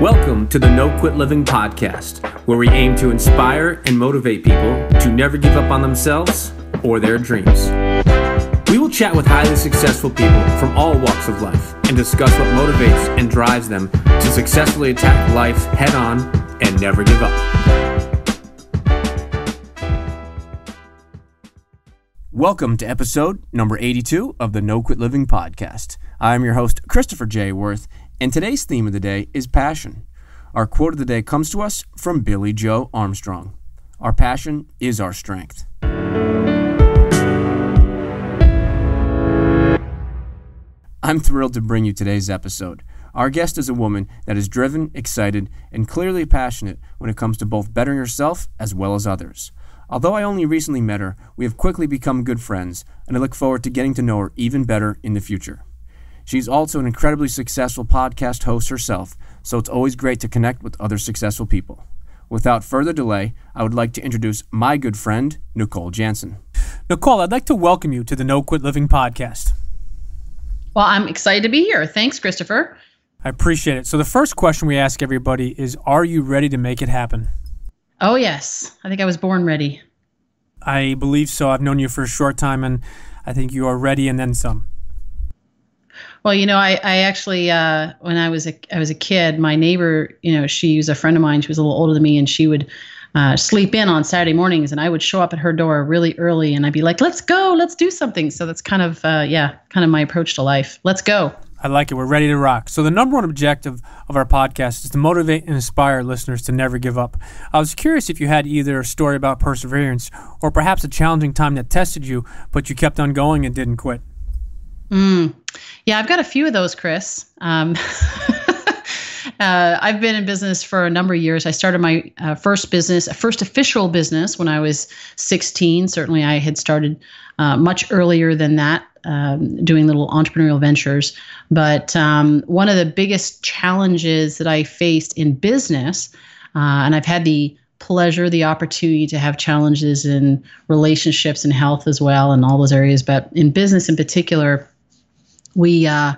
Welcome to the No Quit Living podcast, where we aim to inspire and motivate people to never give up on themselves or their dreams. We will chat with highly successful people from all walks of life and discuss what motivates and drives them to successfully attack life head on and never give up. Welcome to episode number 82 of the No Quit Living podcast. I'm your host, Christopher J. Worth, and today's theme of the day is passion. Our quote of the day comes to us from Billie Joe Armstrong Our passion is our strength. I'm thrilled to bring you today's episode. Our guest is a woman that is driven, excited, and clearly passionate when it comes to both bettering herself as well as others. Although I only recently met her, we have quickly become good friends, and I look forward to getting to know her even better in the future. She's also an incredibly successful podcast host herself, so it's always great to connect with other successful people. Without further delay, I would like to introduce my good friend, Nicole Jansen. Nicole, I'd like to welcome you to the No Quit Living podcast. Well, I'm excited to be here. Thanks, Christopher. I appreciate it. So, the first question we ask everybody is Are you ready to make it happen? Oh, yes. I think I was born ready. I believe so. I've known you for a short time, and I think you are ready and then some. Well, you know, I, I actually, uh, when I was a, I was a kid, my neighbor, you know, she was a friend of mine. She was a little older than me, and she would uh, sleep in on Saturday mornings, and I would show up at her door really early, and I'd be like, "Let's go, let's do something." So that's kind of, uh, yeah, kind of my approach to life. Let's go. I like it. We're ready to rock. So, the number one objective of our podcast is to motivate and inspire listeners to never give up. I was curious if you had either a story about perseverance or perhaps a challenging time that tested you, but you kept on going and didn't quit. Mm. Yeah, I've got a few of those, Chris. Um, uh, I've been in business for a number of years. I started my uh, first business, first official business, when I was 16. Certainly, I had started uh, much earlier than that, um, doing little entrepreneurial ventures. But um, one of the biggest challenges that I faced in business, uh, and I've had the pleasure, the opportunity to have challenges in relationships and health as well, and all those areas. But in business in particular, we uh,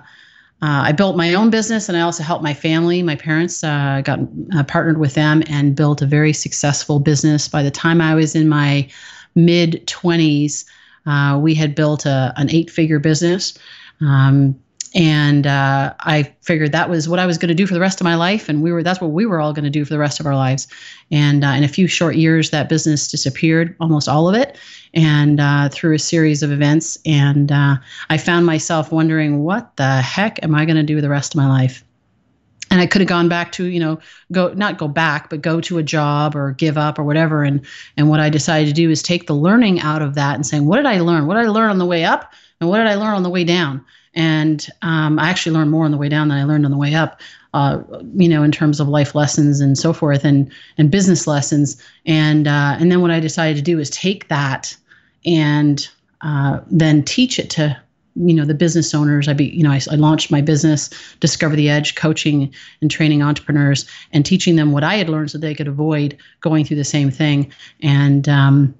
uh, I built my own business and I also helped my family. My parents uh, got uh, partnered with them and built a very successful business. By the time I was in my mid 20s, uh, we had built a, an eight figure business. Um, and uh, I figured that was what I was going to do for the rest of my life, and we were that's what we were all going to do for the rest of our lives. And uh, in a few short years, that business disappeared, almost all of it, and uh, through a series of events. And uh, I found myself wondering, what the heck am I going to do the rest of my life? And I could have gone back to, you know, go not go back, but go to a job or give up or whatever. And and what I decided to do is take the learning out of that and saying, what did I learn? What did I learn on the way up, and what did I learn on the way down? And um, I actually learned more on the way down than I learned on the way up. Uh, you know, in terms of life lessons and so forth, and and business lessons. And uh, and then what I decided to do is take that and uh, then teach it to you know the business owners. I be you know I, I, launched my business, Discover the Edge, coaching and training entrepreneurs and teaching them what I had learned so they could avoid going through the same thing. And um,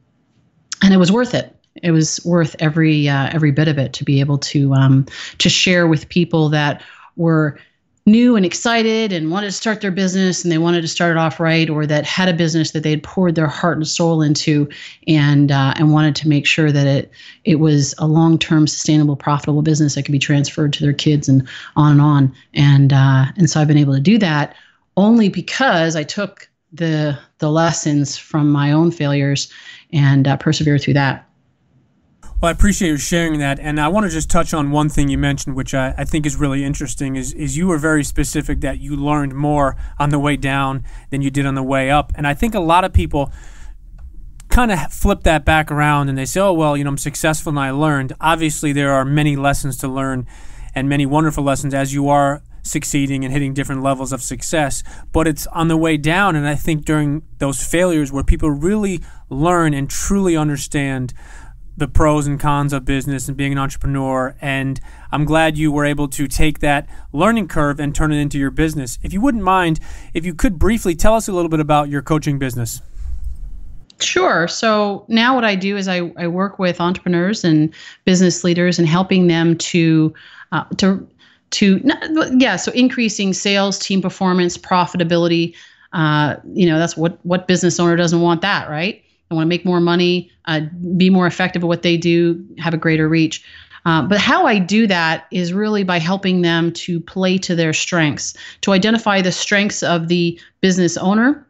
and it was worth it it was worth every uh, every bit of it to be able to um, to share with people that were new and excited and wanted to start their business and they wanted to start it off right or that had a business that they had poured their heart and soul into and uh, and wanted to make sure that it it was a long-term sustainable profitable business that could be transferred to their kids and on and on. And uh, and so I've been able to do that only because I took the the lessons from my own failures and uh, through that well, I appreciate you sharing that, and I want to just touch on one thing you mentioned, which I, I, think is really interesting. Is is you were very specific that you learned more on the way down than you did on the way up, and I think a lot of people kind of flip that back around and they say, "Oh, well, you know, I'm successful and I learned." Obviously, there are many lessons to learn, and many wonderful lessons as you are succeeding and hitting different levels of success. But it's on the way down, and I think during those failures where people really learn and truly understand the pros and cons of business and being an entrepreneur. And I'm glad you were able to take that learning curve and turn it into your business. If you wouldn't mind, if you could briefly tell us a little bit about your coaching business. Sure. So now what I do is I, I work with entrepreneurs and business leaders and helping them to uh, to to yeah so increasing sales team performance profitability uh, you know that's what what business owner doesn't want that right they want to make more money uh, be more effective at what they do have a greater reach uh, but how I do that is really by helping them to play to their strengths, to identify the strengths of the business owner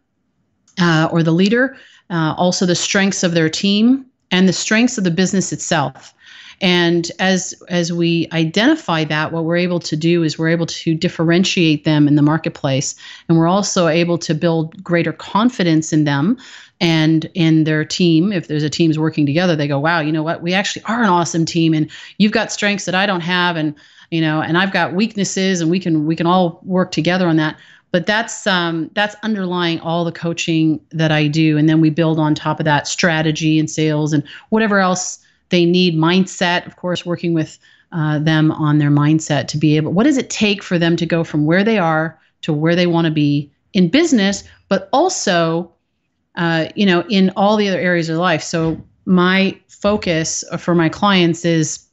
uh, or the leader, uh, also the strengths of their team, and the strengths of the business itself. And as as we identify that, what we're able to do is we're able to differentiate them in the marketplace, and we're also able to build greater confidence in them and in their team. If there's a team's working together, they go, "Wow, you know what? We actually are an awesome team, and you've got strengths that I don't have, and you know, and I've got weaknesses, and we can we can all work together on that." But that's um, that's underlying all the coaching that I do, and then we build on top of that strategy and sales and whatever else they need mindset, of course, working with uh, them on their mindset to be able. What does it take for them to go from where they are to where they want to be in business, but also, uh, you know, in all the other areas of life. So my focus for my clients is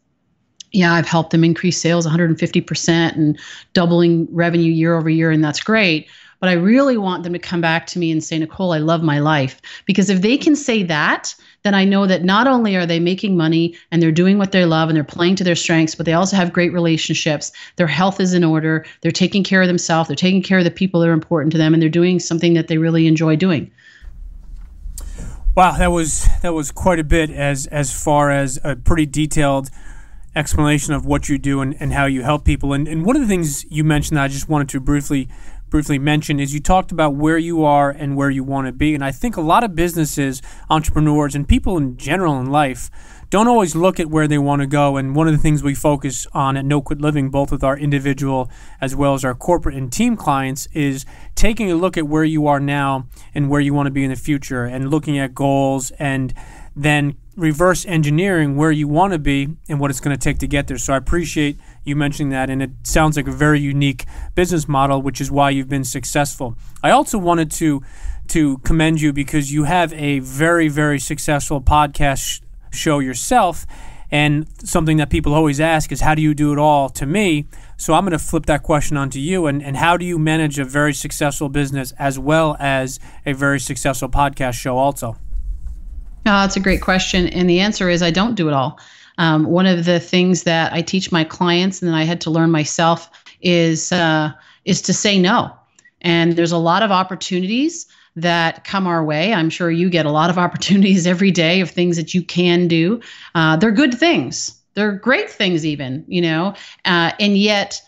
yeah, I've helped them increase sales 150% and doubling revenue year over year, and that's great. But I really want them to come back to me and say, Nicole, I love my life. Because if they can say that, then I know that not only are they making money and they're doing what they love and they're playing to their strengths, but they also have great relationships. Their health is in order. They're taking care of themselves. They're taking care of the people that are important to them, and they're doing something that they really enjoy doing. Wow, that was that was quite a bit as as far as a pretty detailed explanation of what you do and, and how you help people. And, and one of the things you mentioned that I just wanted to briefly briefly mention is you talked about where you are and where you want to be. And I think a lot of businesses, entrepreneurs, and people in general in life don't always look at where they want to go. And one of the things we focus on at No Quit Living, both with our individual as well as our corporate and team clients, is taking a look at where you are now and where you want to be in the future and looking at goals and then reverse engineering where you want to be and what it's going to take to get there. So I appreciate you mentioning that, and it sounds like a very unique business model, which is why you've been successful. I also wanted to to commend you because you have a very very successful podcast show yourself. And something that people always ask is, how do you do it all? To me, so I'm going to flip that question onto you. And, and how do you manage a very successful business as well as a very successful podcast show, also? Oh, that's a great question. And the answer is I don't do it all. Um, one of the things that I teach my clients and then I had to learn myself is uh, is to say no. And there's a lot of opportunities that come our way. I'm sure you get a lot of opportunities every day of things that you can do. Uh, they're good things. They're great things, even you know. Uh, and yet,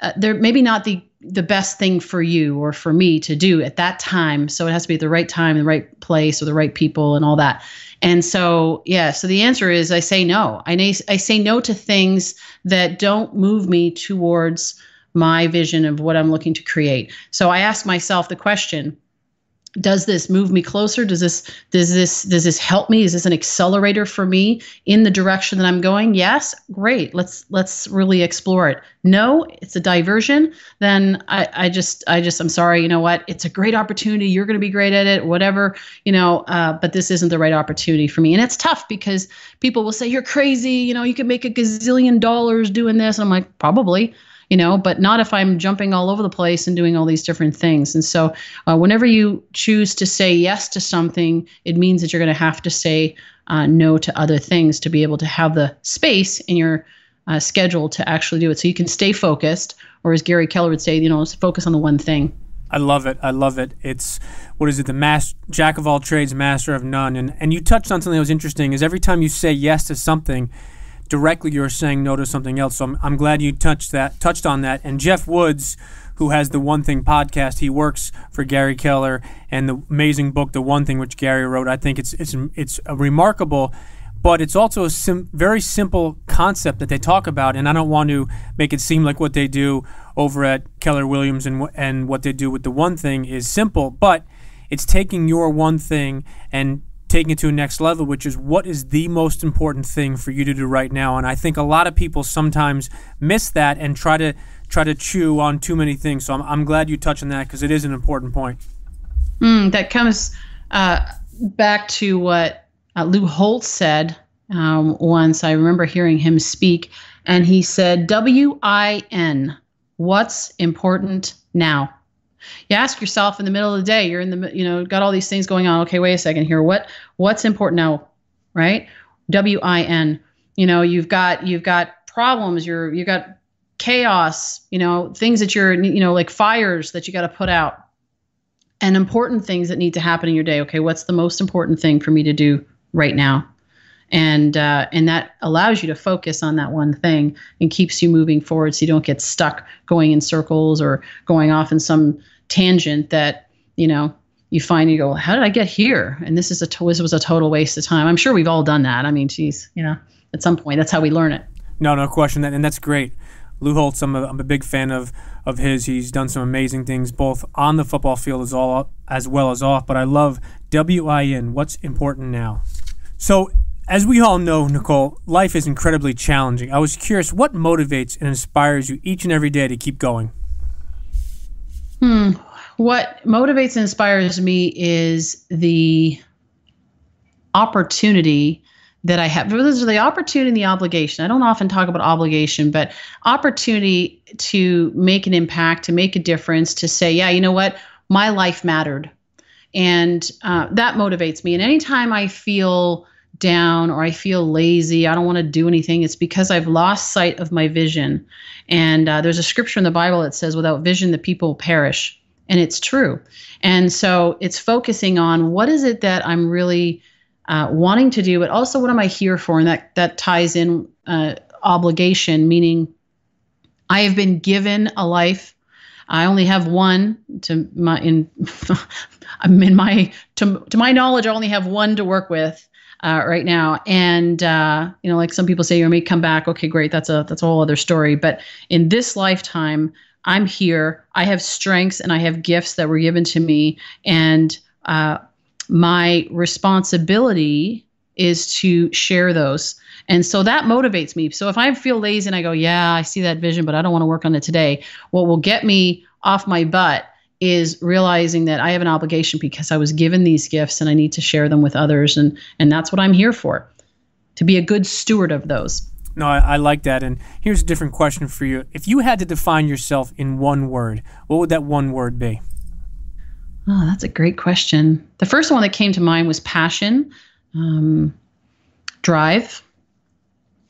uh, they're maybe not the the best thing for you or for me to do at that time. So it has to be at the right time, the right place, or the right people, and all that. And so, yeah, so the answer is I say no. I, I say no to things that don't move me towards my vision of what I'm looking to create. So I ask myself the question does this move me closer? Does this does this does this help me? Is this an accelerator for me in the direction that i'm going? Yes great. Let's let's really explore it. No it's a diversion. Then i i just i just i'm sorry you know what? It's a great opportunity. You're going to be great at it whatever you know uh, but this isn't the right opportunity for me. And it's tough because people will say you're crazy. You know you can make a gazillion dollars doing this. And i'm like probably you know, but not if I'm jumping all over the place and doing all these different things. And so, uh, whenever you choose to say yes to something, it means that you're going to have to say uh, no to other things to be able to have the space in your uh, schedule to actually do it. So you can stay focused, or as Gary Keller would say, you know, focus on the one thing. I love it. I love it. It's what is it? The mass jack of all trades, master of none. And and you touched on something that was interesting. Is every time you say yes to something, directly you're saying no to something else. So I'm, I'm glad you touched that, touched on that. And Geoff Woods, who has the One Thing podcast, he works for Gary Keller and the amazing book, The One Thing, which Gary wrote. I think it's it's it's a remarkable, but it's also a sim- very simple concept that they talk about. And I don't want to make it seem like what they do over at Keller Williams and and what they do with the One Thing is simple, but it's taking your one thing and taking it to a next level, which is what is the most important thing for you to do right now. And I think a lot of people sometimes miss that and try to try to chew on too many things. So I'm, I'm glad you touched on that because it is an important point. Mm, that comes uh, back to what uh, Lou Holtz said um, once. I remember hearing him speak, and he said, W I N, what's important now? You ask yourself in the middle of the day, you're in the, you know, got all these things going on. Okay, wait a second here. What, what's important now? Right? W I N. You know, you've got, you've got problems. You're, you've got chaos, you know, things that you're, you know, like fires that you got to put out and important things that need to happen in your day. Okay, what's the most important thing for me to do right now? And uh, and that allows you to focus on that one thing and keeps you moving forward so you don't get stuck going in circles or going off in some tangent that you know you find you go how did i get here? And this is a to- this was a total waste of time. I'm sure we've all done that. I mean geez you know at some point that's how we learn it. No no question. That and that's great. Lou holtz i'm a, I'm a big fan of of his. He's done some amazing things both on the football field as all as well as off but i love win what's important now? So as we all know, Nicole, life is incredibly challenging. I was curious, what motivates and inspires you each and every day to keep going? Hmm. What motivates and inspires me is the opportunity that I have. Those are the opportunity and the obligation. I don't often talk about obligation, but opportunity to make an impact, to make a difference, to say, yeah, you know what, my life mattered. And uh, that motivates me. And anytime I feel down or I feel lazy, I don't want to do anything, it's because I've lost sight of my vision. And uh, there's a scripture in the Bible that says, without vision, the people perish. And it's true. And so it's focusing on what is it that I'm really uh, wanting to do, but also what am I here for? And that, that ties in uh, obligation, meaning I have been given a life. I only have one to my in I'm in my to, to my knowledge I only have one to work with uh, right now. And uh, you know, like some people say, you may come back. Okay, great. That's a that's a whole other story. But in this lifetime, I'm here. I have strengths and I have gifts that were given to me, and uh, my responsibility is to share those. And so that motivates me. So if I feel lazy and I go, yeah, I see that vision, but I don't want to work on it today, what will get me off my butt is realizing that I have an obligation because I was given these gifts and I need to share them with others and and that's what I'm here for to be a good steward of those. No, I, I, like that. And here's a different question for you. If you had to define yourself in one word, what would that one word be? Oh, that's a great question. The first one that came to mind was passion, um, drive,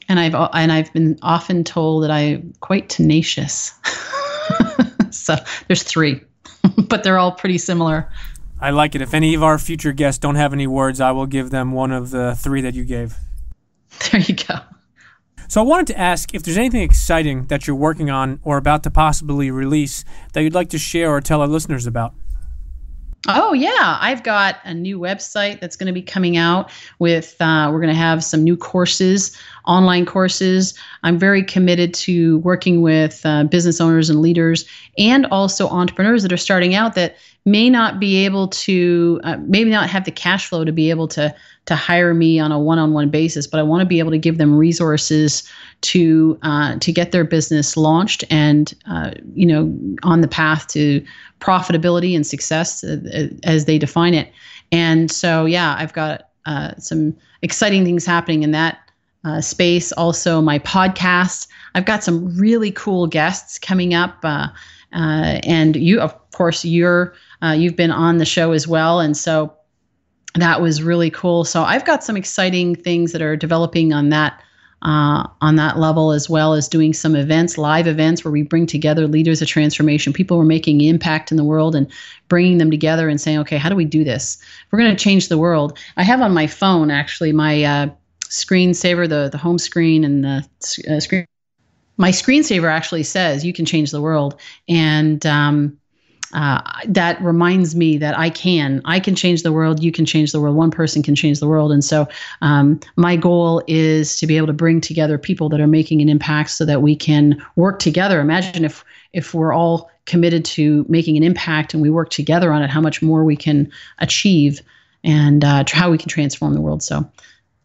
and I've and I've been often told that I'm quite tenacious. so there's three. but they're all pretty similar. I like it. If any of our future guests don't have any words, I will give them one of the three that you gave. There you go. So I wanted to ask if there's anything exciting that you're working on or about to possibly release that you'd like to share or tell our listeners about. Oh yeah, I've got a new website that's going to be coming out with. Uh, we're going to have some new courses, online courses. I'm very committed to working with uh, business owners and leaders, and also entrepreneurs that are starting out that may not be able to, uh, maybe not have the cash flow to be able to to hire me on a one-on-one basis, but I want to be able to give them resources to uh, to get their business launched and uh, you know on the path to profitability and success uh, as they define it. And so, yeah, I've got uh, some exciting things happening in that uh, space. Also, my podcast. I've got some really cool guests coming up, uh, and you, of course, you're you've been on the show as well, and so that was really cool. So I've got some exciting things that are developing on that uh, on that level, as well as doing some events, live events where we bring together leaders of transformation, people who are making impact in the world, and bringing them together and saying, okay, how do we do this? We're going to change the world. I have on my phone actually my uh, screensaver, the the home screen and the uh, screen. My screensaver actually says you can change the world, and um, uh, that reminds me that I can. I can change the world. You can change the world. One person can change the world. And so, um, my goal is to be able to bring together people that are making an impact, so that we can work together. Imagine if if we're all committed to making an impact and we work together on it, how much more we can achieve, and uh, how we can transform the world. So,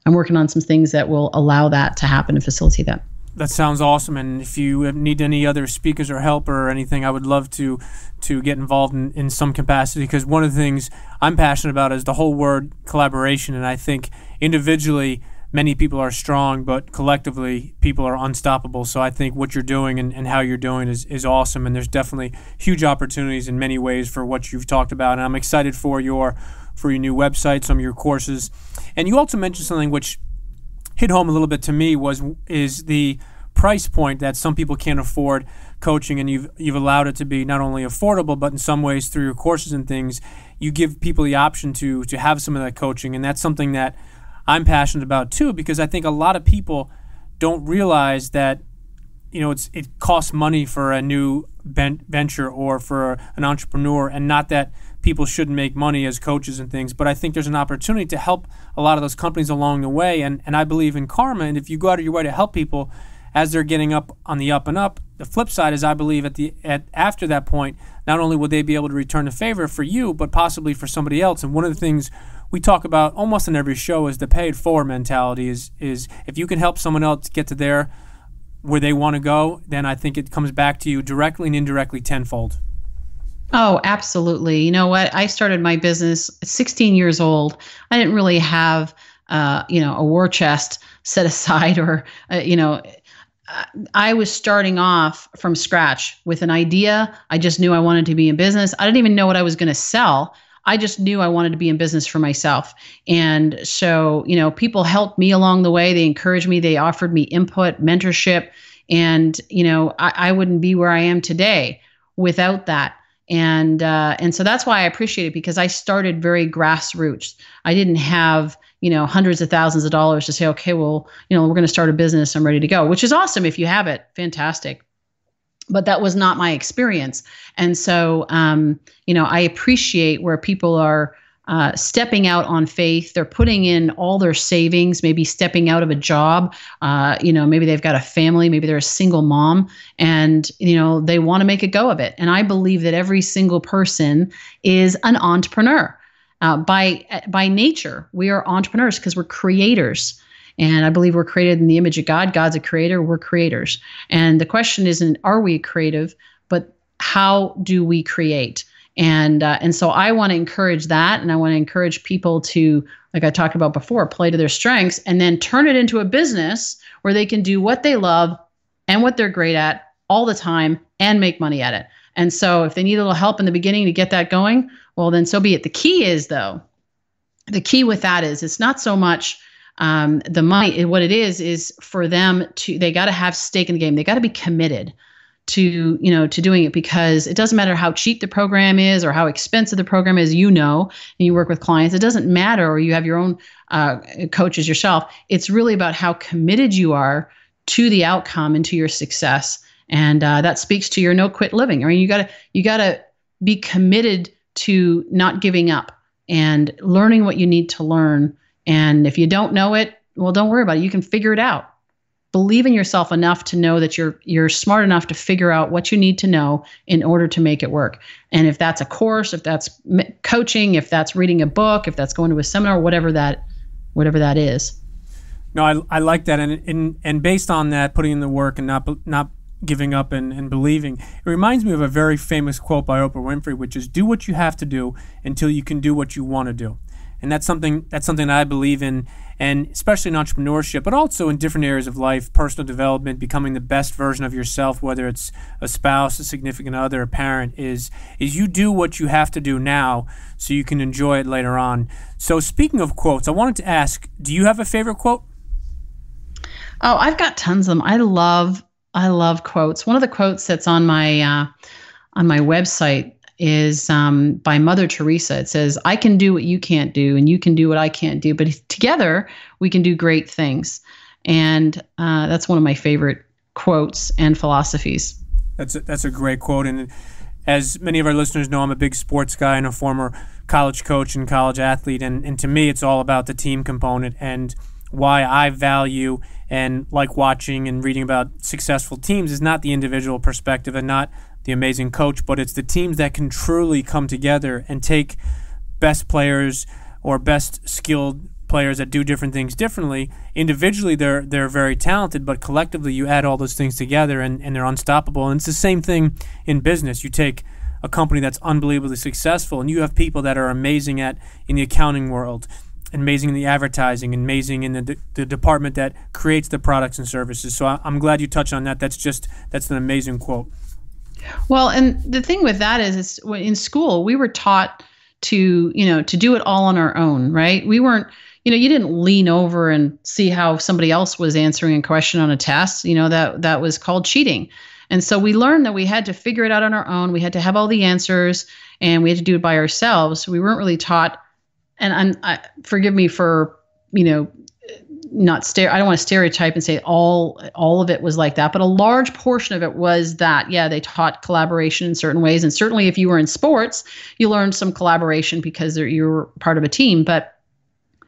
I'm working on some things that will allow that to happen and facilitate that. That sounds awesome. And if you need any other speakers or help or anything, I would love to to get involved in, in some capacity because one of the things I'm passionate about is the whole word collaboration. And I think individually, many people are strong, but collectively people are unstoppable. So I think what you're doing and, and how you're doing is, is awesome. And there's definitely huge opportunities in many ways for what you've talked about. And I'm excited for your for your new website, some of your courses. And you also mentioned something which hit home a little bit to me was is the price point that some people can't afford coaching and you've you've allowed it to be not only affordable but in some ways through your courses and things you give people the option to to have some of that coaching. And that's something that I'm passionate about too because I think a lot of people don't realize that you know it's it costs money for a new venture or for an entrepreneur and not that people shouldn't make money as coaches and things but I think there's an opportunity to help a lot of those companies along the way and and I believe in karma and if you go out of your way to help people as they're getting up on the up and up the flip side is I believe at the at after that point not only will they be able to return the favor for you but possibly for somebody else and one of the things we talk about almost in every show is the paid for mentality is is if you can help someone else get to there where they want to go, then I think it comes back to you directly and indirectly tenfold. Oh, absolutely. You know what? I started my business at 16 years old. I didn't really have, uh, you know, a war chest set aside or, uh, you know, I was starting off from scratch with an idea. I just knew I wanted to be in business. I didn't even know what I was going to sell. I just knew I wanted to be in business for myself. And so, you know, people helped me along the way. They encouraged me, they offered me input, mentorship. And, you know, I, I wouldn't be where I am today without that. And uh, and so that's why I appreciate it because I started very grassroots. I didn't have you know hundreds of thousands of dollars to say, okay, well, you know, we're going to start a business. I'm ready to go, which is awesome if you have it, fantastic but that was not my experience. And so, um, you know, I appreciate where people are uh, stepping out on faith. They're putting in all their savings, maybe stepping out of a job. Uh, you know, maybe they've got a family, maybe they're a single mom, and, you know, they want to make a go of it. And I believe that every single person is an entrepreneur. Uh, by by nature, we are entrepreneurs because we're creators. And I believe we're created in the image of God. God's a creator. We're creators. And the question isn't are we creative, but how do we create? And uh, and so I want to encourage that, and I want to encourage people to, like I talked about before, play to their strengths, and then turn it into a business where they can do what they love and what they're great at all the time and make money at it. And so if they need a little help in the beginning to get that going, well then so be it. The key is though, the key with that is it's not so much um, the money what it is is for them to they got to have stake in the game they got to be committed to you know to doing it because it doesn't matter how cheap the program is or how expensive the program is you know and you work with clients it doesn't matter or you have your own uh, coaches yourself it's really about how committed you are to the outcome and to your success and uh, that speaks to your no quit living i mean you got to you got to be committed to not giving up and learning what you need to learn and if you don't know it, well, don't worry about it. You can figure it out. Believe in yourself enough to know that you're you're smart enough to figure out what you need to know in order to make it work. And if that's a course, if that's coaching, if that's reading a book, if that's going to a seminar, whatever that whatever that is. No, I, I like that, and, and and based on that, putting in the work and not not giving up and, and believing. It reminds me of a very famous quote by Oprah Winfrey, which is do what you have to do until you can do what you want to do and that's something that's something that I believe in, and especially in entrepreneurship, but also in different areas of life, personal development, becoming the best version of yourself, whether it's a spouse, a significant other, a parent, is is you do what you have to do now so you can enjoy it later on. So speaking of quotes, I wanted to ask, do you have a favorite quote? Oh, I've got tons of them. I love I love quotes. One of the quotes that's on my uh, on my website is um, by Mother Teresa. It says, I can do what you can't do, and you can do what I can't do, but together we can do great things. And uh, that's one of my favorite quotes and philosophies. That's a, that's a great quote. And as many of our listeners know, I'm a big sports guy and a former college coach and college athlete. And, and to me, it's all about the team component and why I value and like watching and reading about successful teams is not the individual perspective and not the amazing coach, but it's the teams that can truly come together and take best players or best skilled players that do different things differently. Individually, they're they're very talented, but collectively, you add all those things together and, and they're unstoppable. And it's the same thing in business. You take a company that's unbelievably successful, and you have people that are amazing at in the accounting world amazing in the advertising, amazing in the, the department that creates the products and services. So I, I'm glad you touched on that. That's just that's an amazing quote. Well, and the thing with that is, is in school we were taught to you know to do it all on our own, right? We weren't you know you didn't lean over and see how somebody else was answering a question on a test. You know that that was called cheating. And so we learned that we had to figure it out on our own. We had to have all the answers and we had to do it by ourselves. We weren't really taught and I'm, I, forgive me for you know not stare I don't want to stereotype and say all all of it was like that, but a large portion of it was that yeah, they taught collaboration in certain ways and certainly if you were in sports, you learned some collaboration because you were part of a team, but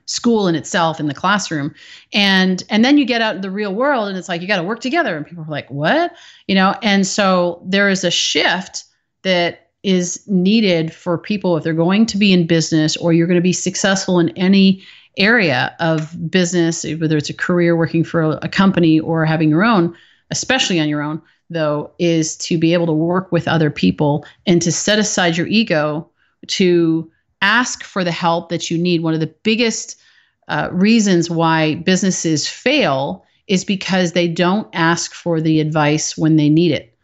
school in itself in the classroom and and then you get out in the real world and it's like you got to work together and people are like what? You know and so there is a shift that is needed for people if they're going to be in business or you're going to be successful in any area of business, whether it's a career working for a, a company or having your own, especially on your own, though, is to be able to work with other people and to set aside your ego to ask for the help that you need. One of the biggest uh, reasons why businesses fail is because they don't ask for the advice when they need it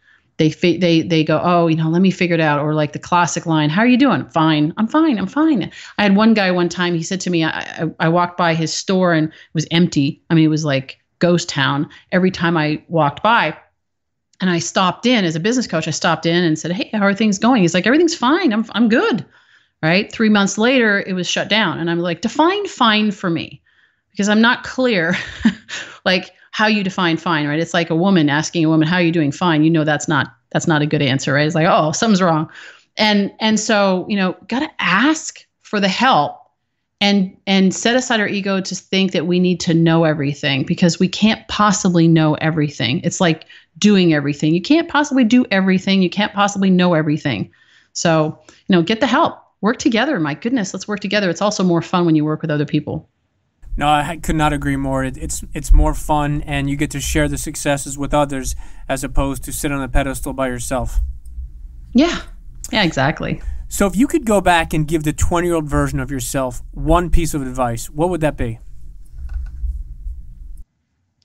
they they they go, oh, you know, let me figure it out. Or like the classic line, "How are you doing?" Fine. I'm fine. I'm fine. I had one guy one time. He said to me, I, I, I walked by his store and it was empty. I mean, it was like ghost town. Every time I walked by, and I stopped in as a business coach. I stopped in and said, "Hey, how are things going?" He's like, "Everything's fine. I'm I'm good." Right. Three months later, it was shut down, and I'm like, define fine for me, because I'm not clear. like how you define fine, right? It's like a woman asking a woman, "How are you doing?" Fine. You know that's not that's not a good answer, right? It's like, "Oh, something's wrong," and and so you know, got to ask for the help and and set aside our ego to think that we need to know everything because we can't possibly know everything. It's like doing everything. You can't possibly do everything. You can't possibly know everything. So you know, get the help. Work together. My goodness, let's work together. It's also more fun when you work with other people. No, I could not agree more. It, it's it's more fun, and you get to share the successes with others as opposed to sit on a pedestal by yourself. Yeah, yeah, exactly. So, if you could go back and give the twenty-year-old version of yourself one piece of advice, what would that be?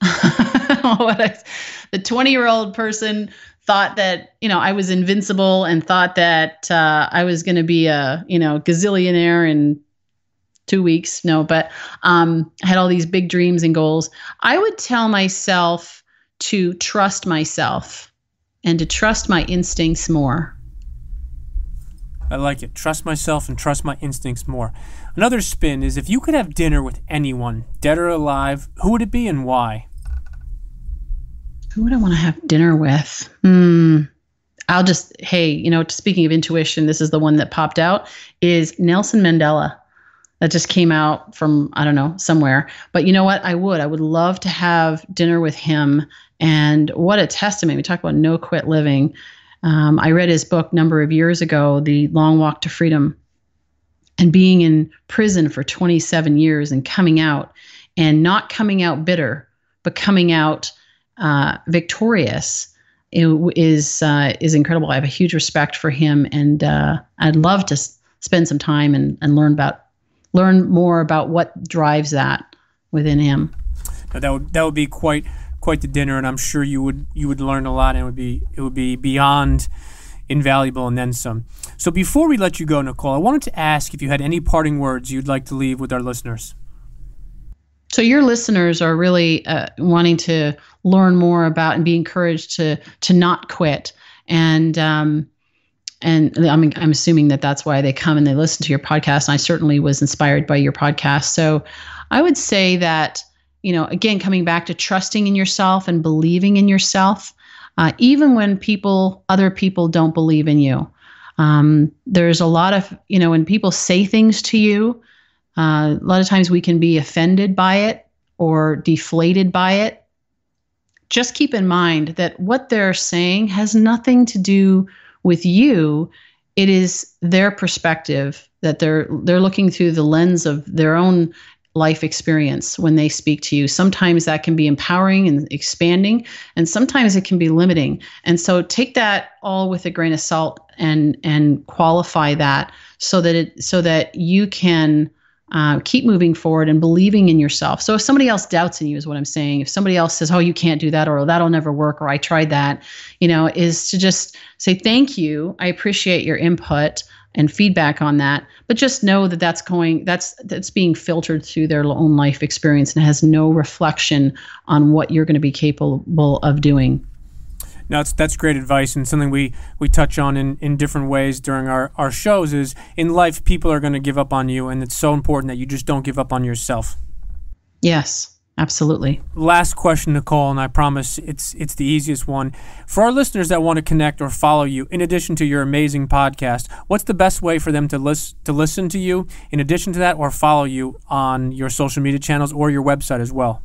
the twenty-year-old person thought that you know I was invincible and thought that uh, I was going to be a you know gazillionaire and two weeks. No, but um, I had all these big dreams and goals. I would tell myself to trust myself and to trust my instincts more. I like it. Trust myself and trust my instincts more. Another spin is if you could have dinner with anyone, dead or alive, who would it be and why? Who would I want to have dinner with? Hmm. I'll just, hey, you know, speaking of intuition, this is the one that popped out is Nelson Mandela that just came out from I don't know somewhere. But you know what? I would. I would love to have dinner with him. And what a testament! We talk about no quit living. Um, I read his book number of years ago, The Long Walk to Freedom, and being in prison for 27 years and coming out, and not coming out bitter, but coming out uh, victorious is uh, is incredible. I have a huge respect for him, and uh, I'd love to s- spend some time and, and learn about learn more about what drives that within him. Now that would that would be quite quite the dinner, and I'm sure you would you would learn a lot, and it would be it would be beyond invaluable and then some. So before we let you go, Nicole, I wanted to ask if you had any parting words you'd like to leave with our listeners. So your listeners are really uh, wanting to learn more about and be encouraged to to not quit and um, and I'm, I'm assuming that that's why they come and they listen to your podcast. And i certainly was inspired by your podcast. So i would say that you know again coming back to trusting in yourself and believing in yourself uh, even when people other people don't believe in you. Um, there's a lot of you know when people say things to you uh, a lot of times we can be offended by it or deflated by it. Just keep in mind that what they're saying has nothing to do with you, it is their perspective that they're they're looking through the lens of their own life experience when they speak to you. Sometimes that can be empowering and expanding, and sometimes it can be limiting. And so take that all with a grain of salt and and qualify that so that it so that you can uh, keep moving forward and believing in yourself. So if somebody else doubts in you, is what I'm saying. If somebody else says, "Oh, you can't do that," or "That'll never work," or "I tried that," you know, is to just say, "Thank you. I appreciate your input." and feedback on that but just know that that's going that's that's being filtered through their own life experience and has no reflection on what you're going to be capable of doing no, that's, that's great advice and something we, we touch on in, in different ways during our, our shows is in life, people are going to give up on you, and it's so important that you just don't give up on yourself. Yes, absolutely. Last question, Nicole, and I promise it's it's the easiest one. For our listeners that want to connect or follow you, in addition to your amazing podcast, what's the best way for them to list to listen to you? In addition to that, or follow you on your social media channels or your website as well.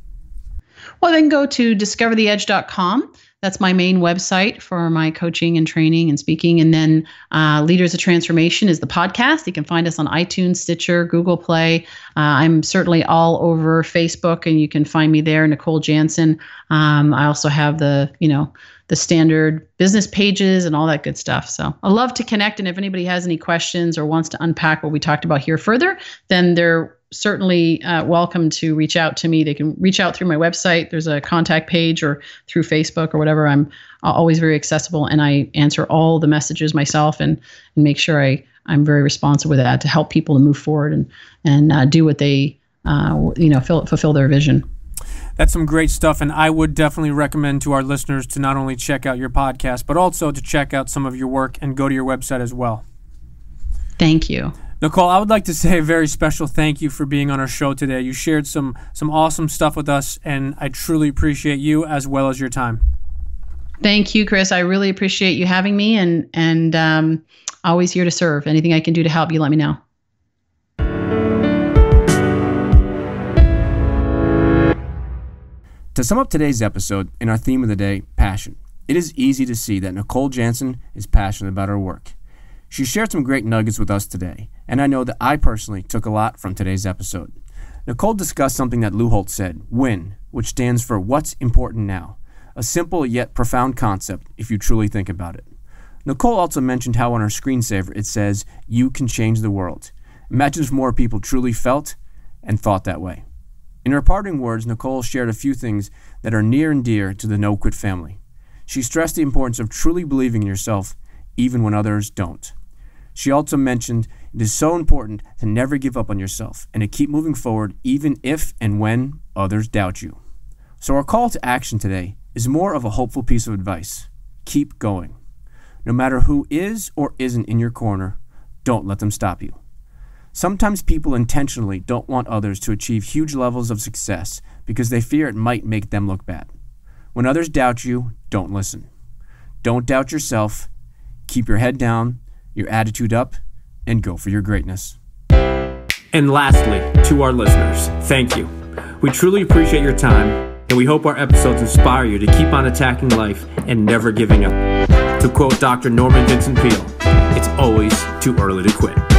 Well, then go to discovertheedge.com that's my main website for my coaching and training and speaking. And then uh, Leaders of Transformation is the podcast. You can find us on iTunes, Stitcher, Google Play. Uh, I'm certainly all over Facebook, and you can find me there, Nicole Jansen. Um, I also have the, you know, the standard business pages and all that good stuff. So I love to connect. And if anybody has any questions or wants to unpack what we talked about here further, then they're certainly uh, welcome to reach out to me. They can reach out through my website. There's a contact page or through Facebook or whatever. I'm always very accessible and I answer all the messages myself and, and make sure I, I'm very responsive with that to help people to move forward and, and uh, do what they, uh, you know, fill, fulfill their vision. That's some great stuff, and I would definitely recommend to our listeners to not only check out your podcast, but also to check out some of your work and go to your website as well. Thank you. Nicole, I would like to say a very special thank you for being on our show today. You shared some some awesome stuff with us, and I truly appreciate you as well as your time. Thank you, Chris. I really appreciate you having me, and and um, always here to serve. Anything I can do to help you, let me know. To sum up today's episode in our theme of the day, passion, it is easy to see that Nicole Jansen is passionate about her work. She shared some great nuggets with us today, and I know that I personally took a lot from today's episode. Nicole discussed something that Lou Holtz said, WIN, which stands for What's Important Now, a simple yet profound concept if you truly think about it. Nicole also mentioned how on her screensaver it says, You can change the world. Imagine if more people truly felt and thought that way. In her parting words, Nicole shared a few things that are near and dear to the No Quit family. She stressed the importance of truly believing in yourself even when others don't. She also mentioned it is so important to never give up on yourself and to keep moving forward even if and when others doubt you. So, our call to action today is more of a hopeful piece of advice keep going. No matter who is or isn't in your corner, don't let them stop you. Sometimes people intentionally don't want others to achieve huge levels of success because they fear it might make them look bad. When others doubt you, don't listen. Don't doubt yourself. Keep your head down your attitude up, and go for your greatness. And lastly, to our listeners, thank you. We truly appreciate your time, and we hope our episodes inspire you to keep on attacking life and never giving up. To quote Dr. Norman Vincent Peale, it's always too early to quit.